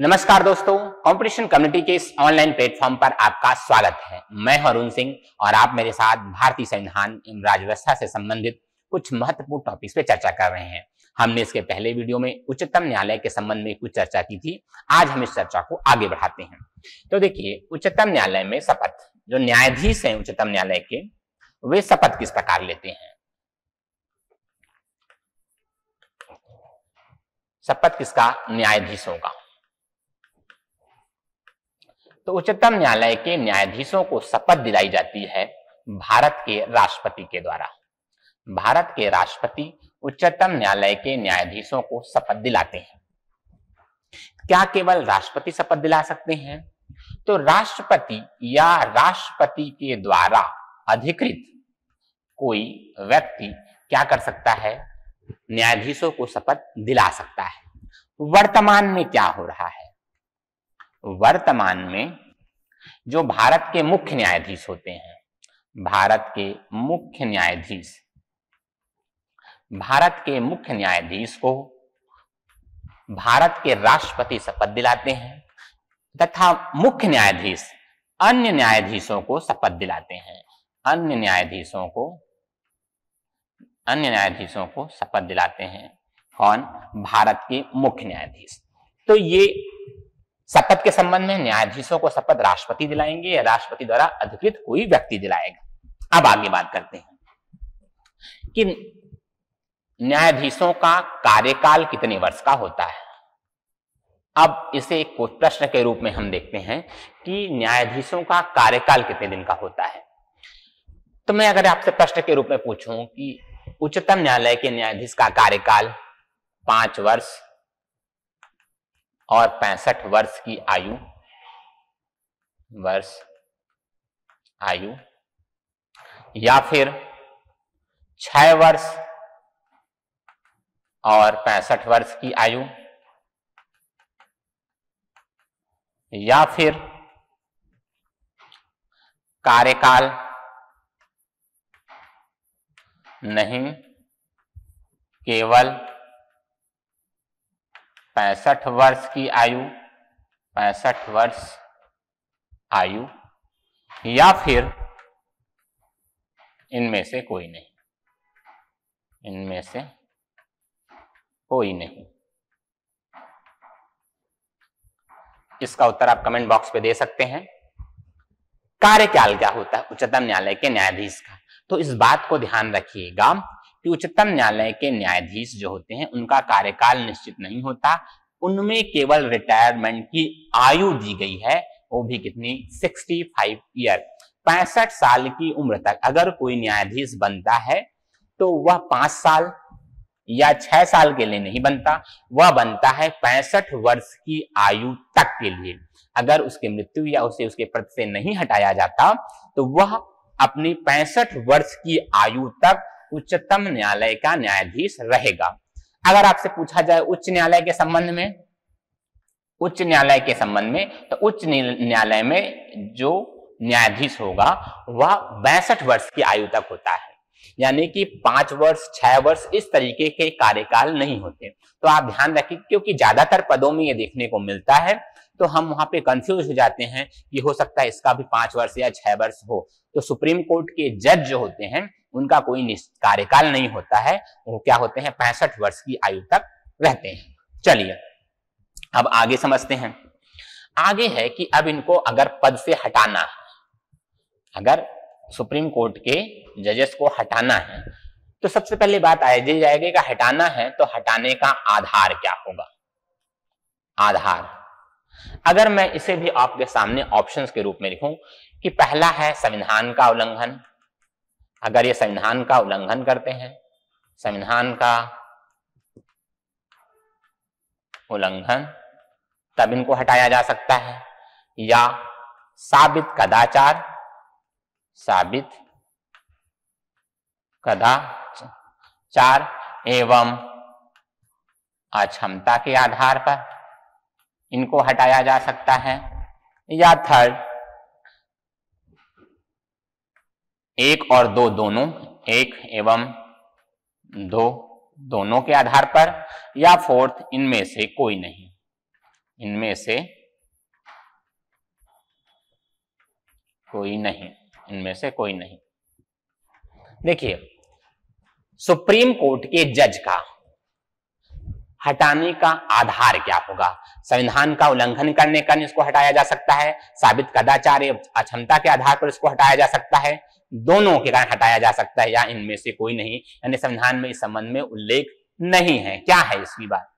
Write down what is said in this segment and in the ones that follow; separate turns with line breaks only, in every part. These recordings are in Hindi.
नमस्कार दोस्तों कंपटीशन कम्युनिटी के इस ऑनलाइन प्लेटफॉर्म पर आपका स्वागत है। मैं हरुण सिंह और आप मेरे साथ भारतीय संविधान एवं राजव्यवस्था से संबंधित कुछ महत्वपूर्ण टॉपिक्स पे चर्चा कर रहे हैं। हमने इसके पहले वीडियो में उच्चतम न्यायालय के संबंध में कुछ चर्चा की थी। आज हम इस चर्चा को आगे बढ़ाते हैं। तो देखिए, उच्चतम न्यायालय में शपथ, जो न्यायाधीश है उच्चतम न्यायालय के, वे शपथ किस प्रकार लेते हैं? शपथ किसका? न्यायाधीशों का तो उच्चतम न्यायालय के न्यायाधीशों को शपथ दिलाई जाती है भारत के राष्ट्रपति के द्वारा। भारत के राष्ट्रपति उच्चतम न्यायालय के न्यायाधीशों को शपथ दिलाते हैं। क्या केवल राष्ट्रपति शपथ दिला सकते हैं? तो राष्ट्रपति या राष्ट्रपति के द्वारा अधिकृत कोई व्यक्ति क्या कर सकता है? न्यायाधीशों को शपथ दिला सकता है। वर्तमान में क्या हो रहा है? वर्तमान में जो भारत के मुख्य न्यायाधीश होते हैं, भारत के मुख्य न्यायाधीश, भारत के मुख्य न्यायाधीश को भारत के राष्ट्रपति शपथ दिलाते हैं तथा मुख्य न्यायाधीश अन्य न्यायाधीशों को शपथ दिलाते हैं। अन्य न्यायाधीशों को, अन्य न्यायाधीशों को शपथ दिलाते हैं। कौन? भारत के मुख्य न्यायाधीश। तो ये शपथ के संबंध में न्यायाधीशों को शपथ राष्ट्रपति दिलाएँगे या राष्ट्रपति द्वारा अधिकृत कोई व्यक्ति दिलाएगा। अब आगे बात करते हैं कि न्यायाधीशों का कार्यकाल कितने वर्ष का होता है? अब इसे एक प्रश्न के रूप में हम देखते हैं कि न्यायाधीशों का कार्यकाल कितने दिन का होता है? तो मैं अगर आपसे प्रश्न के रूप में पूछूँ कि उच्चतम न्यायालय के न्यायाधीश का कार्यकाल पाँच वर्ष और पैंसठ वर्ष की आयु, वर्ष, आयु, या फिर छह वर्ष और पैंसठ वर्ष की आयु, या फिर कार्यकाल नहीं, केवल पैंसठ वर्ष की आयु, पैंसठ वर्ष आयु, या फिर इनमें से कोई नहीं। इनमें से कोई नहीं। इसका उत्तर आप कमेंट बॉक्स पे दे सकते हैं। कार्यकाल क्या होता है? उच्चतम न्यायालय के न्यायाधीश का। तो इस बात को ध्यान रखिएगा कि उच्चतम न्यायालय के न्यायाधीश जो होते हैं, उनका कार्यकाल निश्चित नहीं होता। उनमें केवल रिटायरमेंट की आयु दी गई है, वो भी कितनी? 65 ईयर पैंसठ साल की उम्र तक अगर कोई न्यायाधीश बनता है तो वह पाँच साल या छह साल के लिए नहीं बनता। वह बनता है पैंसठ वर्ष की आयु तक के लिए। अगर उसके मृत्यु या उसे उसके पद से नहीं हटाया जाता तो वह अपनी पैंसठ वर्ष की आयु तक उच्चतम न्यायालय का न्यायाधीश रहेगा। अगर आपसे पूछा जाए उच्च न्यायालय के संबंध में, उच्च न्यायालय के संबंध में तो उच्च न्यायालय में जो न्यायाधीश होगा, वह बैसठ वर्ष की आयु तक होता है। यानी कि पाँच वर्ष, छह वर्ष इस तरीके के कार्यकाल नहीं होते। तो आप ध्यान रखिए, क्योंकि ज़्यादातर पदों में ये देखने को मिलता है तो हम वहाँ पे कंफ्यूज हो जाते हैं कि हो सकता है इसका भी पाँच वर्ष या छह वर्ष हो। तो सुप्रीम कोर्ट के जज जो होते हैं उनका कोई कार्यकाल नहीं होता है, वो क्या होते हैं, पैंसठ वर्ष की आयु तक रहते हैं। चलिए, अब आगे समझते हैं। आगे है कि अब इनको अगर पद से हटाना है, अगर सुप्रीम कोर्ट के जजेस को हटाना है तो सबसे पहले बात आ जाएगी कि हटाना है तो हटाने का आधार क्या होगा? आधार। अगर मैं इसे भी आपके सामने ऑप्शंस के रूप में लिखूं कि पहला है संविधान का उल्लंघन अगर ये संविधान का उल्लंघन करते हैं संविधान का उल्लंघन तब इनको हटाया जा सकता है, या साबित कदाचार साबित कदाचार एवं अक्षमता के आधार पर इनको हटाया जा सकता है, या थर्ड एक और दो दोनों, एक एवं दो दोनों के आधार पर, या फोर्थ, इनमें से कोई नहीं। इनमें से कोई नहीं। इनमें से कोई नहीं। देखिए, सुप्रीम कोर्ट के जज का हटाने का आधार क्या होगा? संविधान का उल्लंघन करने का इसको हटाया जा सकता है, साबित कदाचार अक्षमता के आधार पर इसको हटाया जा सकता है, दोनों के कारण हटाया जा सकता है या इनमें से कोई नहीं, यानी संविधान में इस संबंध में उल्लेख नहीं है। क्या है इसकी बात?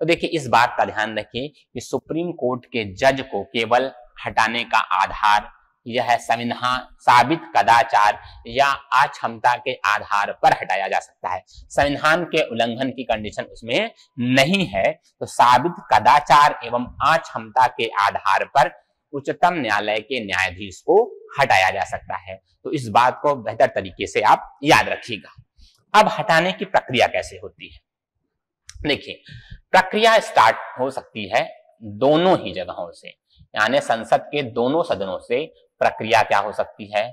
तो देखिए, इस बात का ध्यान रखिए कि सुप्रीम कोर्ट के जज को केवल हटाने का आधार यह संविधान साबित कदाचार या अक्षमता के आधार पर हटाया जा सकता है। संविधान के उल्लंघन की कंडीशन उसमें नहीं है तो साबित कदाचार एवं अक्षमता के आधार पर उच्चतम न्यायालय के न्यायाधीश को हटाया जा सकता है। तो इस बात को बेहतर तरीके से आप याद रखिएगा। अब हटाने की प्रक्रिया कैसे होती है? देखिए, प्रक्रिया स्टार्ट हो सकती है दोनों ही जगहों से। यानी संसद के दोनों सदनों से प्रक्रिया क्या हो सकती है?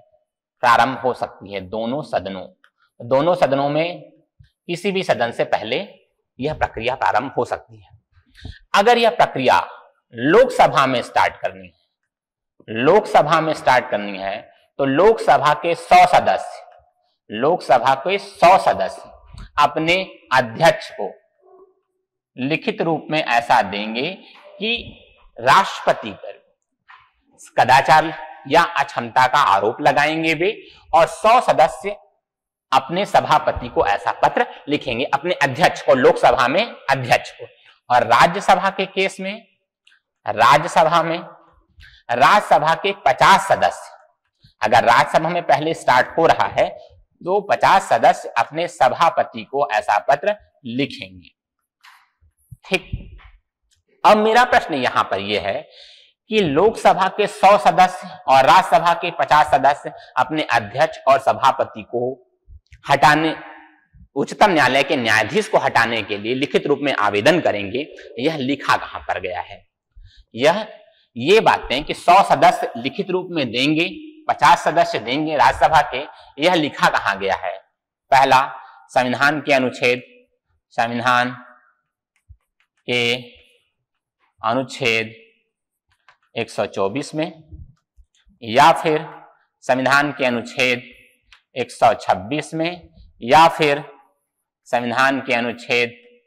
प्रारंभ हो सकती है दोनों सदनों। दोनों सदनों में किसी भी सदन से पहले यह प्रक्रिया प्रारंभ हो सकती है। अगर यह प्रक्रिया लोकसभा में स्टार्ट करनी है, लोकसभा में स्टार्ट करनी है तो लोकसभा के सौ सदस्य, लोकसभा के सौ सदस्य अपने अध्यक्ष को लिखित रूप में ऐसा देंगे कि राष्ट्रपति पर कदाचार या अक्षमता का आरोप लगाएँगे वे, और सौ सदस्य अपने सभापति को ऐसा पत्र लिखेंगे, अपने अध्यक्ष को, लोकसभा में अध्यक्ष को। और राज्यसभा के केस में, राज्यसभा में, राज्यसभा के 50 सदस्य, अगर राज्यसभा में पहले स्टार्ट हो रहा है तो 50 सदस्य अपने सभापति को ऐसा पत्र लिखेंगे। ठीक। अब मेरा प्रश्न यहाँ पर यह है कि लोकसभा के 100 सदस्य और राज्यसभा के 50 सदस्य अपने अध्यक्ष और सभापति को हटाने, उच्चतम न्यायालय के न्यायाधीश को हटाने के लिए लिखित रूप में आवेदन करेंगे, यह लिखा कहाँ पर गया है? यह, ये बातें कि 100 सदस्य लिखित रूप में देंगे 50 सदस्य देंगे राज्यसभा के, यह लिखा कहाँ गया है? पहला, संविधान के अनुच्छेद, संविधान के अनुच्छेद 124 में, या फिर संविधान के अनुच्छेद 126 में, या फिर संविधान के अनुच्छेद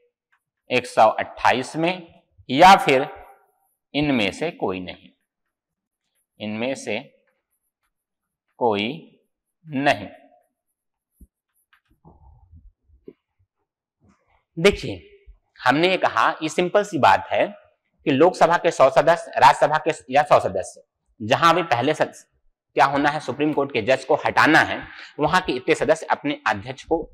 128 में, या फिर इनमें से कोई नहीं। इनमें से कोई नहीं। देखिए, हमने ये कहा, ये सिंपल सी बात है कि लोकसभा के सौ सदस्य, राज्यसभा के या सौ सदस्य, जहाँ भी पहले सदस्य क्या होना है, सुप्रीम कोर्ट के जज को हटाना है, वहाँ के इतने सदस्य अपने अध्यक्ष को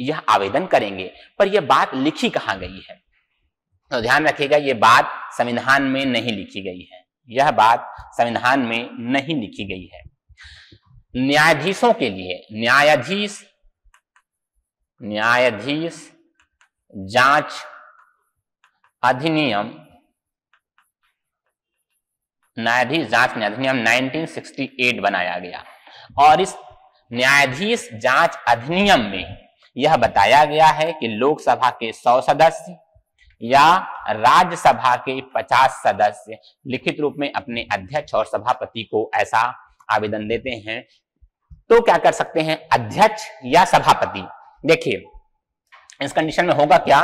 यह आवेदन करेंगे। पर यह बात लिखी कहाँ गई है? तो ध्यान रखिएगा यह बात संविधान में नहीं लिखी गई है। यह बात संविधान में नहीं लिखी गई है। न्यायाधीशों के लिए, न्यायाधीश न्यायाधीश जाँच अधिनियम न्यायाधीश, जाँच अधिनियम 1968 बनाया गया। और इस न्यायाधीश जाँच अधिनियम में यह बताया गया है कि लोकसभा के 100 सदस्य या राज्यसभा के 50 सदस्य लिखित रूप में अपने अध्यक्ष और सभापति को ऐसा आवेदन देते हैं। तो क्या कर सकते हैं? अध्यक्ष या सभापति। देखिए, इस कंडीशन में होगा क्या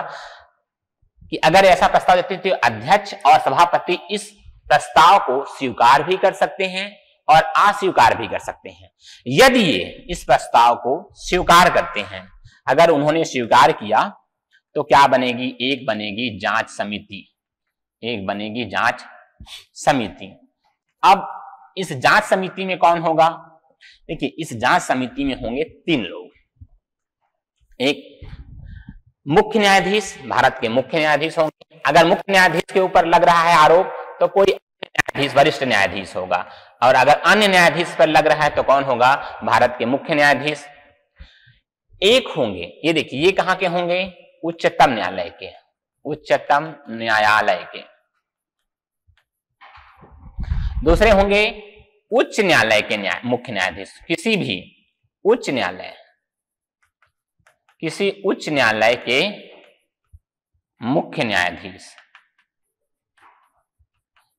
कि अगर ऐसा प्रस्ताव देते तो अध्यक्ष और सभापति इस प्रस्ताव को स्वीकार भी कर सकते हैं और अस्वीकार भी कर सकते हैं। यदि ये इस प्रस्ताव को स्वीकार करते हैं, अगर उन्होंने स्वीकार किया तो क्या बनेगी? एक बनेगी जाँच समिति। एक बनेगी जाँच समिति। अब इस जाँच समिति में कौन होगा? देखिए, इस जाँच समिति में होंगे तीन लोग। एक मुख्य न्यायाधीश, भारत के मुख्य न्यायाधीश होंगे। अगर मुख्य न्यायाधीश के ऊपर लग रहा है आरोप तो कोई न्यायाधीश, वरिष्ठ न्यायाधीश होगा। और अगर अन्य न्यायाधीश पर लग रहा है तो कौन होगा? भारत के मुख्य न्यायाधीश। एक होंगे। ये देखिए, ये कहाँ के होंगे? उच्चतम न्यायालय के। उच्चतम न्यायालय के। दूसरे होंगे उच्च न्यायालय के न्याय, मुख्य न्यायाधीश। किसी भी उच्च न्यायालय, किसी उच्च न्यायालय के मुख्य न्यायाधीश।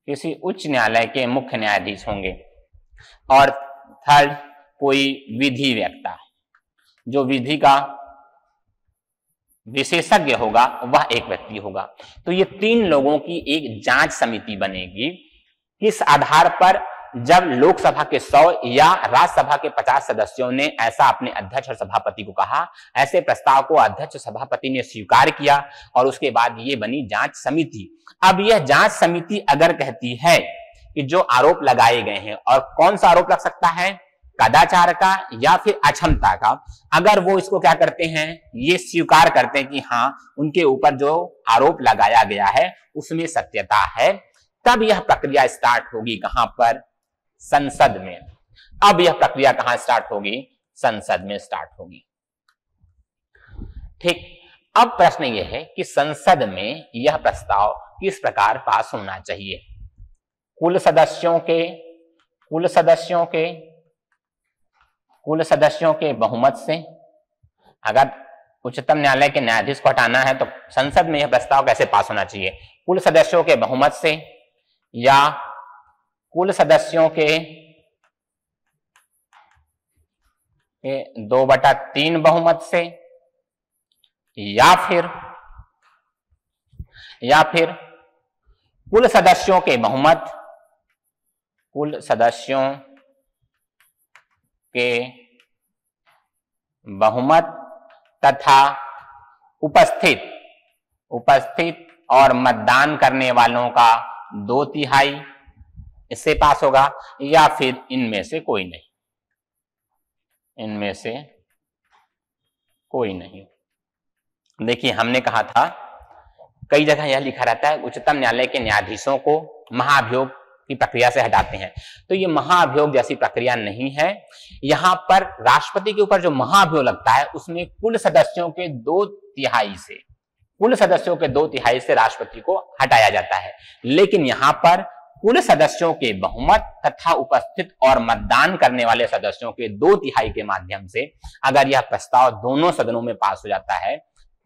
किसी उच्च न्यायालय के मुख्य न्यायाधीश होंगे। और थर्ड कोई विधि व्यक्ता जो विधि का विशेषज्ञ होगा, वह एक व्यक्ति होगा। तो ये तीन लोगों की एक जाँच समिति बनेगी। किस आधार पर जब लोकसभा के 100 या राज्यसभा के 50 सदस्यों ने ऐसा अपने अध्यक्ष और सभापति को कहा, ऐसे प्रस्ताव को अध्यक्ष सभापति ने स्वीकार किया और उसके बाद ये बनी जाँच समिति। अब यह जाँच समिति अगर कहती है कि जो आरोप लगाए गए हैं और कौन सा आरोप लग सकता है कदाचार का या फिर अक्षमता का, अगर वो इसको क्या करते हैं, ये स्वीकार करते हैं कि हाँ उनके ऊपर जो आरोप लगाया गया है, उसमें सत्यता है, तब यह प्रक्रिया स्टार्ट होगी कहाँ पर? संसद में। अब यह प्रक्रिया कहाँ स्टार्ट होगी? संसद में स्टार्ट होगी। ठीक, अब प्रश्न यह है कि संसद में यह प्रस्ताव किस प्रकार पास होना चाहिए? कुल सदस्यों के, कुल सदस्यों के, कुल सदस्यों के बहुमत से। अगर उच्चतम न्यायालय के न्यायाधीश को हटाना है तो संसद में यह प्रस्ताव कैसे पास होना चाहिए? कुल सदस्यों के बहुमत से या कुल सदस्यों के दो बटा तीन बहुमत से, या फिर या फिर कुल सदस्यों के बहुमत, कुल सदस्यों के बहुमत तथा उपस्थित उपस्थित और मतदान करने वालों का दो तिहाई इससे पास होगा या फिर इनमें से कोई नहीं। इनमें से कोई नहीं। देखिए, हमने कहा था, कई जगह यह लिखा रहता है, उच्चतम न्यायालय के न्यायाधीशों को महाभियोग की प्रक्रिया से हटाते हैं। तो ये महाभियोग जैसी प्रक्रिया नहीं है। यहाँ पर राष्ट्रपति के ऊपर जो महाभियोग लगता है, उसमें कुल सदस्यों के दो तिहाई से, कुल सदस्यों के दो तिहाई से राष्ट्रपति को हटाया जाता है। लेकिन यहाँ पर कुल सदस्यों के बहुमत तथा उपस्थित और मतदान करने वाले सदस्यों के दो तिहाई के माध्यम से अगर यह प्रस्ताव दोनों सदनों में पास हो जाता है,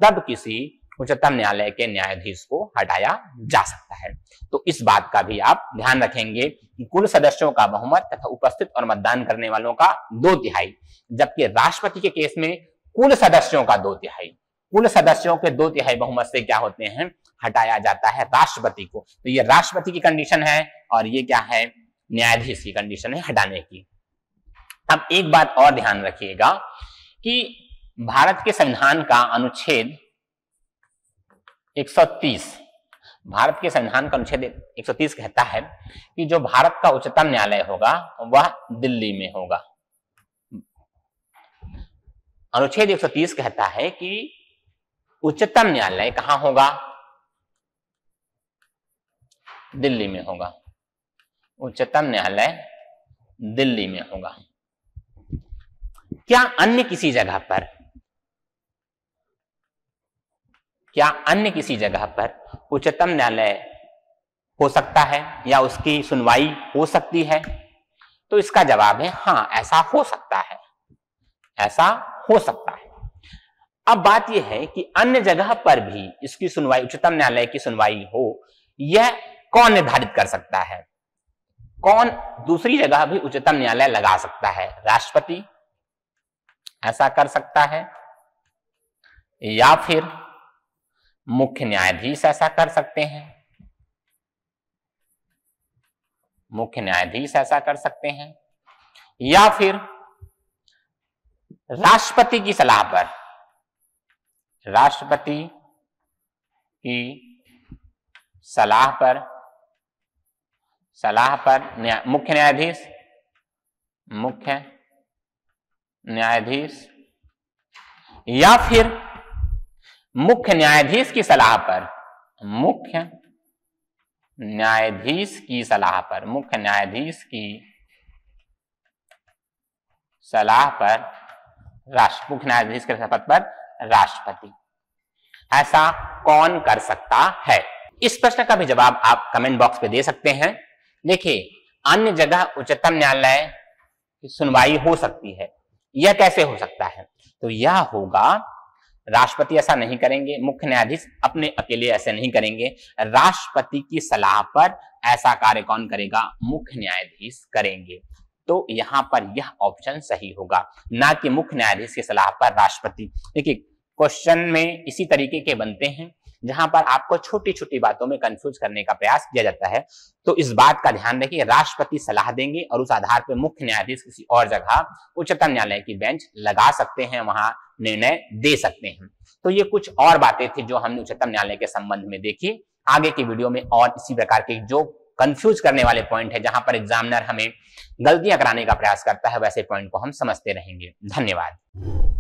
तब किसी उच्चतम न्यायालय के न्यायाधीश को हटाया जा सकता है। तो इस बात का भी आप ध्यान रखेंगे कि कुल सदस्यों का बहुमत तथा उपस्थित और मतदान करने वालों का दो तिहाई, जबकि राष्ट्रपति के केस में कुल सदस्यों का दो तिहाई। कुल सदस्यों के दो तिहाई बहुमत से क्या होते हैं? हटाया जाता है राष्ट्रपति को। तो ये राष्ट्रपति की कंडीशन है और ये क्या है? न्यायाधीश की कंडीशन है हटाने की। अब एक बात और ध्यान रखिएगा कि भारत के संविधान का अनुच्छेद 130 भारत के संविधान का अनुच्छेद 130 कहता है कि जो भारत का उच्चतम न्यायालय होगा, वह दिल्ली में होगा। अनुच्छेद 130 कहता है कि उच्चतम न्यायालय कहाँ होगा? दिल्ली में होगा। उच्चतम न्यायालय दिल्ली में होगा। क्या अन्य किसी जगह पर, क्या अन्य किसी जगह पर उच्चतम न्यायालय हो सकता है या उसकी सुनवाई हो सकती है? तो इसका जवाब है, हाँ, ऐसा हो सकता है। ऐसा हो सकता है। अब बात यह है कि अन्य जगह पर भी इसकी सुनवाई, उच्चतम न्यायालय की सुनवाई हो, यह कौन निर्धारित कर सकता है? कौन दूसरी जगह भी उच्चतम न्यायालय लगा सकता है? राष्ट्रपति ऐसा कर सकता है, या फिर मुख्य न्यायाधीश ऐसा कर सकते हैं। मुख्य न्यायाधीश ऐसा कर सकते हैं, या फिर राष्ट्रपति की सलाह पर। राष्ट्रपति की सलाह पर सलाह पर न्या, मुख्य न्यायाधीश। मुख्य न्यायाधीश। या फिर मुख्य न्यायाधीश की सलाह पर मुख्य न्यायाधीश की सलाह पर मुख्य न्यायाधीश की सलाह पर राष्ट्र मुख्य न्यायाधीश के शपथ पर राष्ट्रपति। ऐसा कौन कर सकता है? इस प्रश्न का भी जवाब आप कमेंट बॉक्स में दे सकते हैं। देखिए, अन्य जगह उच्चतम न्यायालय की सुनवाई हो सकती है। यह कैसे हो सकता है? तो यह होगा, राष्ट्रपति ऐसा नहीं करेंगे, मुख्य न्यायाधीश अपने अकेले ऐसे नहीं करेंगे। राष्ट्रपति की सलाह पर ऐसा कार्य कौन करेगा? मुख्य न्यायाधीश करेंगे। तो यहाँ पर यह ऑप्शन सही होगा। ना कि मुख्य न्यायाधीश की सलाह पर राष्ट्रपति। देखिए, क्वेश्चन में इसी तरीके के बनते हैं। जहाँ पर आपको छोटी छोटी बातों में कंफ्यूज करने का प्रयास किया जाता है तो इस बात का ध्यान रखिए। राष्ट्रपति सलाह देंगे और उस आधार पर मुख्य न्यायाधीश किसी और जगह उच्चतम न्यायालय की बेंच लगा सकते हैं, वहाँ निर्णय दे सकते हैं। तो ये कुछ और बातें थी जो हमने उच्चतम न्यायालय के संबंध में देखी। आगे की वीडियो में और इसी प्रकार के जो कंफ्यूज करने वाले पॉइंट है, जहाँ पर एग्जामिनर हमें गलतियाँ कराने का प्रयास करता है, वैसे पॉइंट को हम समझते रहेंगे। धन्यवाद।